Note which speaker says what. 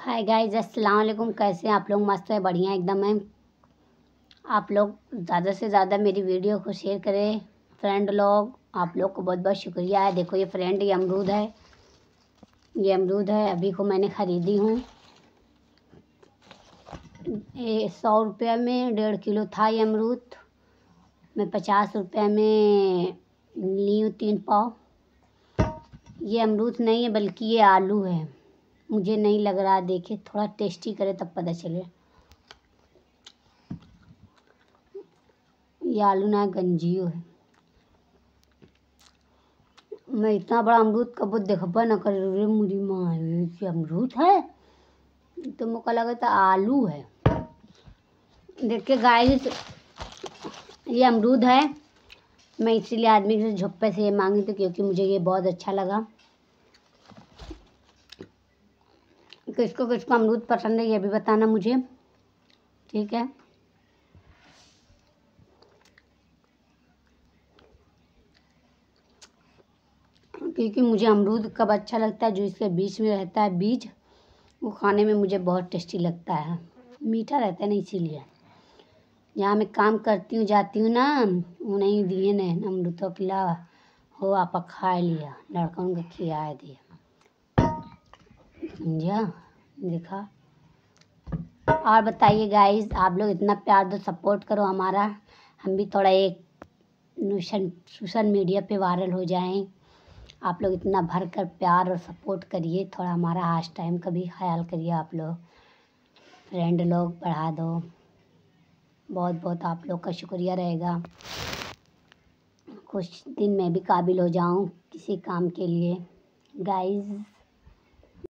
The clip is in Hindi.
Speaker 1: हाय गाइस अस्सलाम वालेकुम। कैसे हैं आप लोग? मस्त है, बढ़िया एकदम है। आप लोग ज़्यादा से ज़्यादा मेरी वीडियो को शेयर करें। फ्रेंड लोग, आप लोग को बहुत बहुत शुक्रिया है। देखो ये फ्रेंड ये अमरूद है। ये अमरूद है, अभी को मैंने ख़रीदी हूँ। सौ रुपये में डेढ़ किलो था ये अमरूद। मैं पचास रुपये में ली हूँ तीन पाव। ये अमरूद नहीं है, बल्कि ये आलू है। मुझे नहीं लग रहा, देखे, थोड़ा टेस्टी करे तब पता चले। ये आलू ना गंजियो है। मैं इतना बड़ा अमरूद कबो देखबा ना कर रे मुरी माँ ये अमरूद है। तो मुझको लगा था आलू है। देखिए गाइस ये अमरूद है। मैं इसीलिए आदमी से झुप्पे से ये मांगी थी क्योंकि मुझे ये बहुत अच्छा लगा। किसको किसको अमरूद पसंद है, ये भी बताना मुझे। ठीक है? क्योंकि मुझे अमरूद कब अच्छा लगता है, जो इसके बीच में रहता है बीज, वो खाने में मुझे बहुत टेस्टी लगता है। मीठा रहता है ना, इसीलिए। जहाँ मैं काम करती हूँ, जाती हूँ ना उन्हें दिए न अमरूदों के अलावा। हो, आप खा लिया। लड़का उनके खिलाए दिए समझा देखा। और बताइए गाइस आप लोग इतना प्यार दो सपोर्ट करो हमारा। हम भी थोड़ा एक सोशल मीडिया पे वायरल हो जाएँ। आप लोग इतना भर कर प्यार और सपोर्ट करिए। थोड़ा हमारा हाश टाइम का भी ख्याल करिए आप लोग। फ्रेंड लोग, बढ़ा दो। बहुत बहुत आप लोग का शुक्रिया रहेगा। कुछ दिन मैं भी काबिल हो जाऊँ किसी काम के लिए। गाइस